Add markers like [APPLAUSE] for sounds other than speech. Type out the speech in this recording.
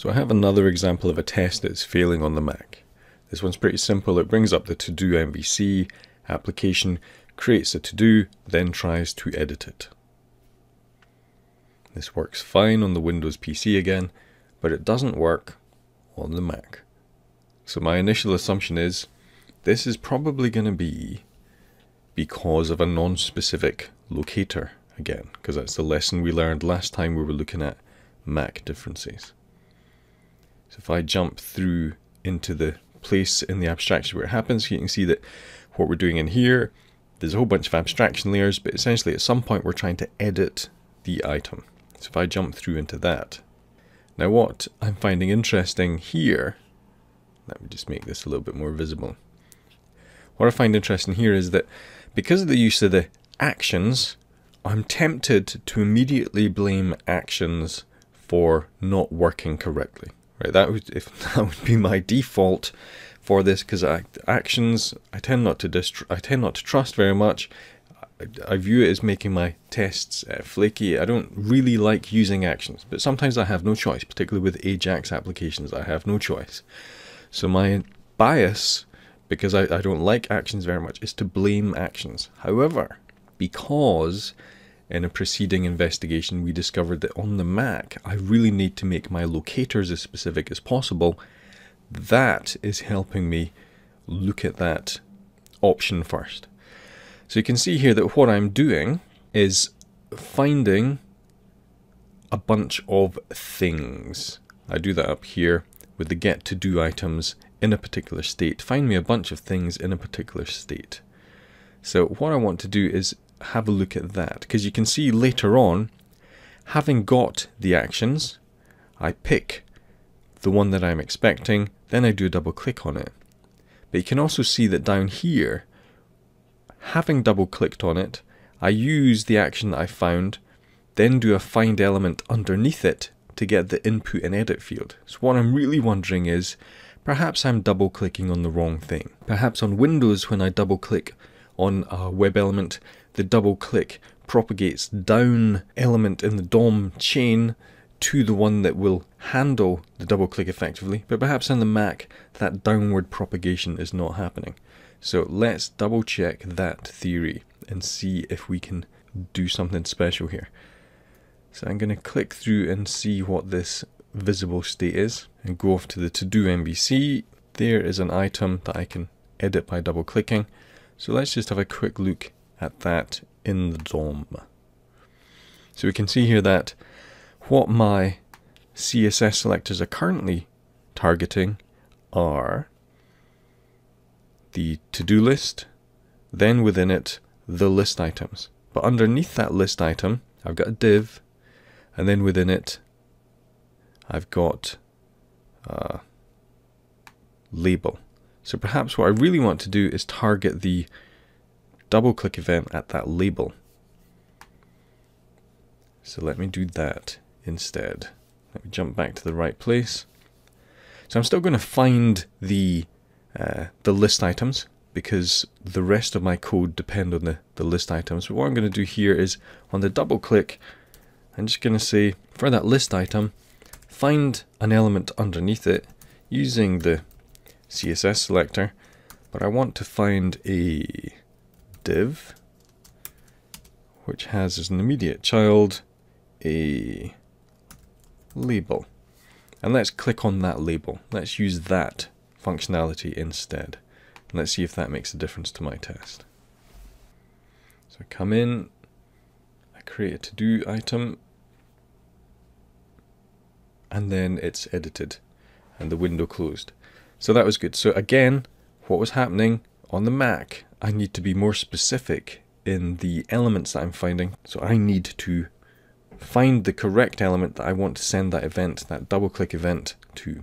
So I have another example of a test that's failing on the Mac. This one's pretty simple. It brings up the TodoMVC application, creates a to-do, then tries to edit it. This works fine on the Windows PC again, but it doesn't work on the Mac. So my initial assumption is this is probably going to be because of a non-specific locator again, because that's the lesson we learned last time we were looking at Mac differences. So if I jump through into the place in the abstraction where it happens, you can see that what we're doing in here, there's a whole bunch of abstraction layers, but essentially at some point we're trying to edit the item. So if I jump through into that, now what I'm finding interesting here, let me just make this a little bit more visible. What I find interesting here is that because of the use of the actions, I'm tempted to immediately blame actions for not working correctly. Right, that would if [LAUGHS] that would be my default for this because actions I tend not to dist I tend not to trust very much. I, I view it as making my tests uh, flaky. I don't really like using actions, but sometimes I have no choice, particularly with Ajax applications. I have no choice. So my bias, because I, I don't like actions very much, is to blame actions. However, because in a preceding investigation, we discovered that on the Mac, I really need to make my locators as specific as possible. That is helping me look at that option first. So you can see here that what I'm doing is finding a bunch of things. I do that up here with the get to do items in a particular state. Find me a bunch of things in a particular state. So what I want to do is have a look at that because you can see later on, having got the actions, I pick the one that I'm expecting, then I do a double click on it. But you can also see that down here, having double clicked on it, I use the action that I found, then do a find element underneath it to get the input and edit field. So what I'm really wondering is, perhaps I'm double clicking on the wrong thing. Perhaps on Windows when I double click on a web element, the double click propagates down element in the DOM chain to the one that will handle the double click effectively, but perhaps on the Mac that downward propagation is not happening. So let's double check that theory and see if we can do something special here. So I'm going to click through and see what this visible state is and go off to the TodoMVC. There is an item that I can edit by double clicking. So let's just have a quick look at that in the DOM. So we can see here that what my CSS selectors are currently targeting are the to-do list, then within it, the list items. But underneath that list item, I've got a div, and then within it, I've got a label. So perhaps what I really want to do is target the double click event at that label. So let me do that instead. Let me jump back to the right place. So I'm still going to find the uh, the list items because the rest of my code depend on the, the list items. But what I'm going to do here is on the double click, I'm just going to say for that list item, find an element underneath it using the CSS selector, but I want to find a div, which has as an immediate child a label. And let's click on that label. Let's use that functionality instead. And let's see if that makes a difference to my test. So I come in, I create a to-do item, and then it's edited and the window closed. So that was good. So again, what was happening on the Mac I need to be more specific in the elements that I'm finding. So I need to find the correct element that I want to send that event, that double click event to.